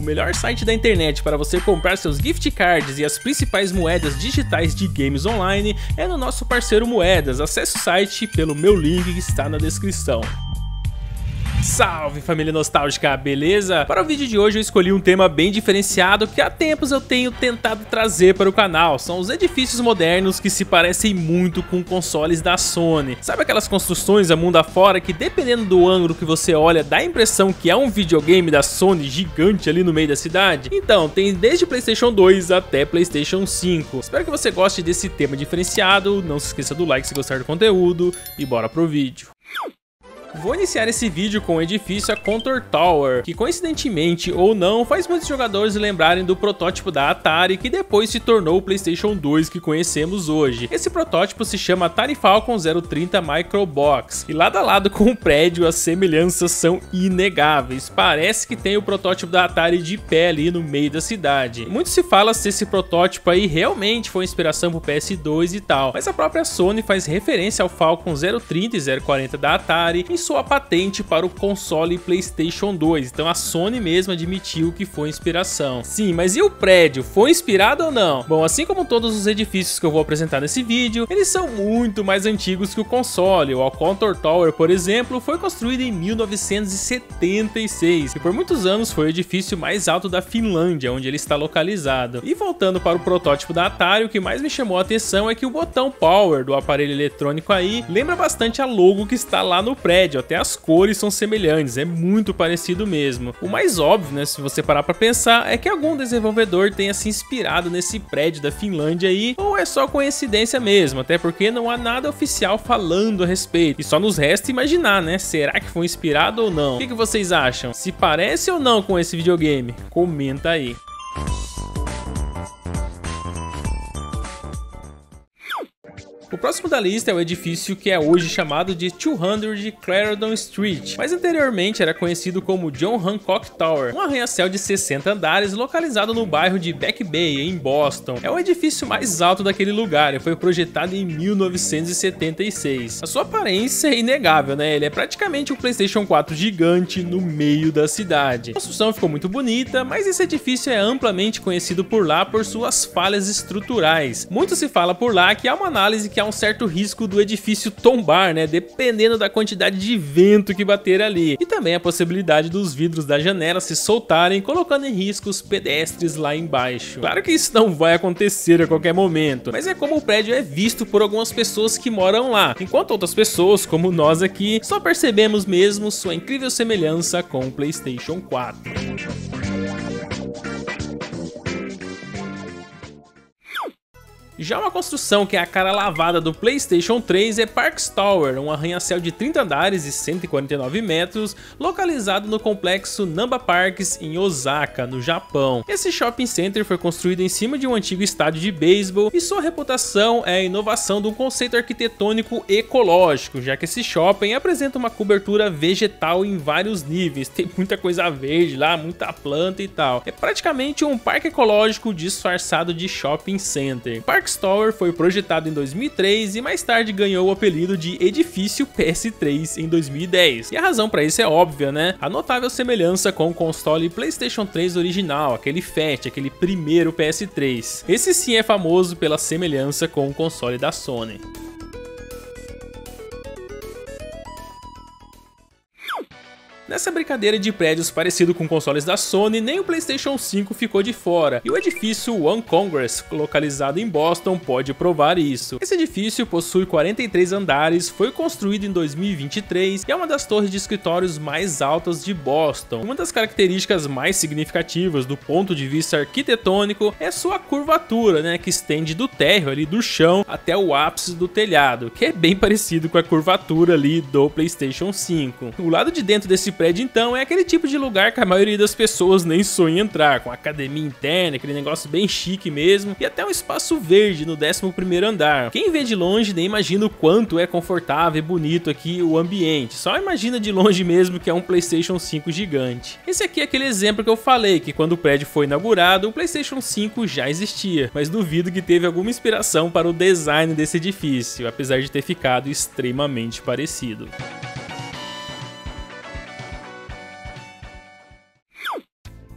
o melhor site da internet para você comprar seus gift cards e as principais moedas digitais de games online é no nosso parceiro Moedas. Acesse o site pelo meu link que está na descrição. Salve família nostálgica, beleza? Para o vídeo de hoje eu escolhi um tema bem diferenciado que há tempos eu tenho tentado trazer para o canal. São os edifícios modernos que se parecem muito com consoles da Sony. Sabe aquelas construções a mundo afora que dependendo do ângulo que você olha dá a impressão que é um videogame da Sony gigante ali no meio da cidade? Então, tem desde Playstation 2 até Playstation 5. Espero que você goste desse tema diferenciado, não se esqueça do like se gostar do conteúdo e bora pro vídeo. Vou iniciar esse vídeo com o edifício a Contour Tower, que coincidentemente ou não faz muitos jogadores lembrarem do protótipo da Atari que depois se tornou o Playstation 2 que conhecemos hoje. Esse protótipo se chama Atari Falcon 030 Microbox, e lado a lado com o prédio as semelhanças são inegáveis, parece que tem o protótipo da Atari de pé ali no meio da cidade. Muito se fala se esse protótipo aí realmente foi inspiração pro PS2 e tal, mas a própria Sony faz referência ao Falcon 030 e 040 da Atari em sua patente para o console PlayStation 2. Então a Sony mesmo admitiu que foi inspiração. Sim, mas e o prédio? Foi inspirado ou não? Bom, assim como todos os edifícios que eu vou apresentar nesse vídeo, eles são muito mais antigos que o console. O Alcontor Tower, por exemplo, foi construído em 1976 e por muitos anos foi o edifício mais alto da Finlândia, onde ele está localizado. E voltando para o protótipo da Atari, o que mais me chamou a atenção é que o botão Power do aparelho eletrônico aí lembra bastante a logo que está lá no prédio até as cores são semelhantes, é muito parecido mesmo. O mais óbvio, né, se você parar para pensar, é que algum desenvolvedor tenha se inspirado nesse prédio da Finlândia aí, ou é só coincidência mesmo, até porque não há nada oficial falando a respeito. E só nos resta imaginar, né, será que foi inspirado ou não? O que, que vocês acham? Se parece ou não com esse videogame? Comenta aí. Próximo da lista é o edifício que é hoje chamado de 200 Clarendon Street, mas anteriormente era conhecido como John Hancock Tower, um arranha-céu de 60 andares localizado no bairro de Back Bay, em Boston. É o edifício mais alto daquele lugar e foi projetado em 1976. A sua aparência é inegável, né? Ele é praticamente um PlayStation 4 gigante no meio da cidade. A construção ficou muito bonita, mas esse edifício é amplamente conhecido por lá por suas falhas estruturais. Muito se fala por lá que há uma análise que há um certo risco do edifício tombar, né? Dependendo da quantidade de vento que bater ali. E também a possibilidade dos vidros da janela se soltarem, colocando em risco os pedestres lá embaixo. Claro que isso não vai acontecer a qualquer momento, mas é como o prédio é visto por algumas pessoas que moram lá, enquanto outras pessoas, como nós aqui, só percebemos mesmo sua incrível semelhança com o PlayStation 4. Já uma construção que é a cara lavada do PlayStation 3 é Parks Tower, um arranha-céu de 30 andares e 149 metros, localizado no complexo Namba Parks em Osaka, no Japão. Esse shopping center foi construído em cima de um antigo estádio de beisebol e sua reputação é a inovação de um conceito arquitetônico ecológico, já que esse shopping apresenta uma cobertura vegetal em vários níveis, tem muita coisa verde lá, muita planta e tal. É praticamente um parque ecológico disfarçado de shopping center. Parks Tower foi projetado em 2003 e mais tarde ganhou o apelido de Edifício PS3 em 2010. E a razão para isso é óbvia, né? A notável semelhança com o console PlayStation 3 original, aquele FAT, aquele primeiro PS3. Esse sim é famoso pela semelhança com o console da Sony. Nessa brincadeira de prédios parecido com consoles da Sony, nem o PlayStation 5 ficou de fora, e o edifício One Congress, localizado em Boston, pode provar isso. Esse edifício possui 43 andares, foi construído em 2023 e é uma das torres de escritórios mais altas de Boston. Uma das características mais significativas do ponto de vista arquitetônico é sua curvatura, né, que estende do térreo ali do chão até o ápice do telhado, que é bem parecido com a curvatura ali do PlayStation 5. O lado de dentro desse prédio, então, é aquele tipo de lugar que a maioria das pessoas nem sonha entrar, com academia interna, aquele negócio bem chique mesmo, e até um espaço verde no 11º andar. Quem vê de longe nem imagina o quanto é confortável e bonito aqui o ambiente, só imagina de longe mesmo que é um Playstation 5 gigante. Esse aqui é aquele exemplo que eu falei, que quando o prédio foi inaugurado, o Playstation 5 já existia, mas duvido que teve alguma inspiração para o design desse edifício, apesar de ter ficado extremamente parecido.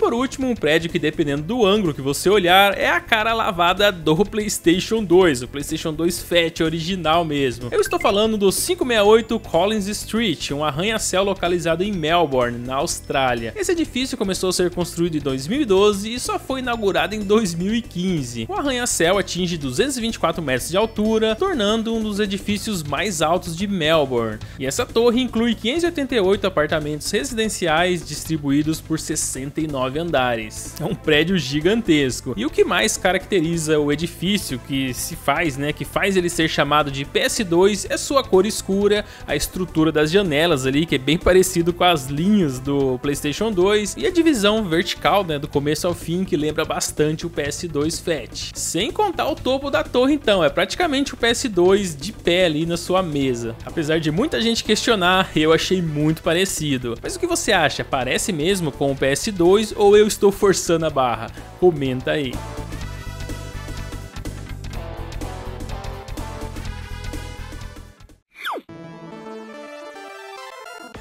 por último, um prédio que dependendo do ângulo que você olhar, é a cara lavada do Playstation 2, o Playstation 2 Fat original mesmo. Eu estou falando do 568 Collins Street, um arranha-céu localizado em Melbourne, na Austrália. Esse edifício começou a ser construído em 2012 e só foi inaugurado em 2015. O arranha-céu atinge 224 metros de altura, tornando um dos edifícios mais altos de Melbourne. E essa torre inclui 588 apartamentos residenciais distribuídos por 69 andares. É um prédio gigantesco. E o que mais caracteriza o edifício que se faz, né, que faz ele ser chamado de PS2 é sua cor escura, a estrutura das janelas ali, que é bem parecido com as linhas do PlayStation 2, e a divisão vertical, né, do começo ao fim, que lembra bastante o PS2 Fat. Sem contar o topo da torre então, é praticamente o PS2 de pé ali na sua mesa. Apesar de muita gente questionar, eu achei muito parecido. Mas o que você acha? Parece mesmo com o PS2 ou eu estou forçando a barra? Comenta aí.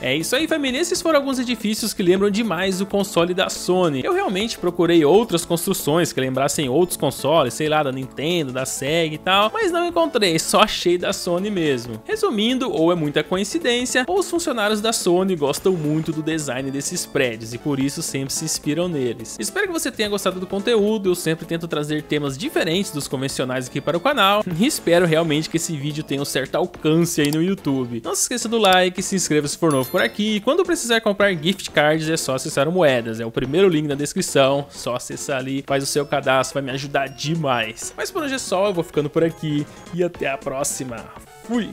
É isso aí família, esses foram alguns edifícios que lembram demais o console da Sony. Eu realmente procurei outras construções que lembrassem outros consoles, sei lá, da Nintendo, da Sega e tal, mas não encontrei, só achei da Sony mesmo. Resumindo, ou é muita coincidência, ou os funcionários da Sony gostam muito do design desses prédios e por isso sempre se inspiram neles. Espero que você tenha gostado do conteúdo, eu sempre tento trazer temas diferentes dos convencionais aqui para o canal e espero realmente que esse vídeo tenha um certo alcance aí no YouTube. Não se esqueça do like, se inscreva se for por aqui. E quando precisar comprar gift cards é só acessar o Moedas, é o primeiro link na descrição, só acessar ali, faz o seu cadastro, vai me ajudar demais. Mas por hoje é só, eu vou ficando por aqui e até a próxima. Fui!